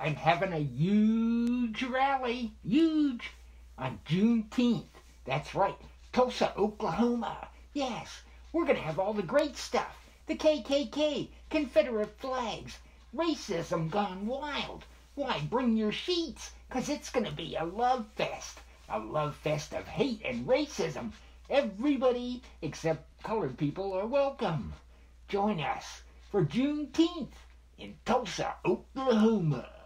I'm having a huge rally, huge, on Juneteenth. That's right, Tulsa, Oklahoma. Yes, we're going to have all the great stuff the KKK, Confederate flags, racism gone wild. Why, bring your sheets, because it's going to be a love fest. A love fest of hate and racism. Everybody except colored people are welcome. Join us for Juneteenth in Tulsa, Oklahoma.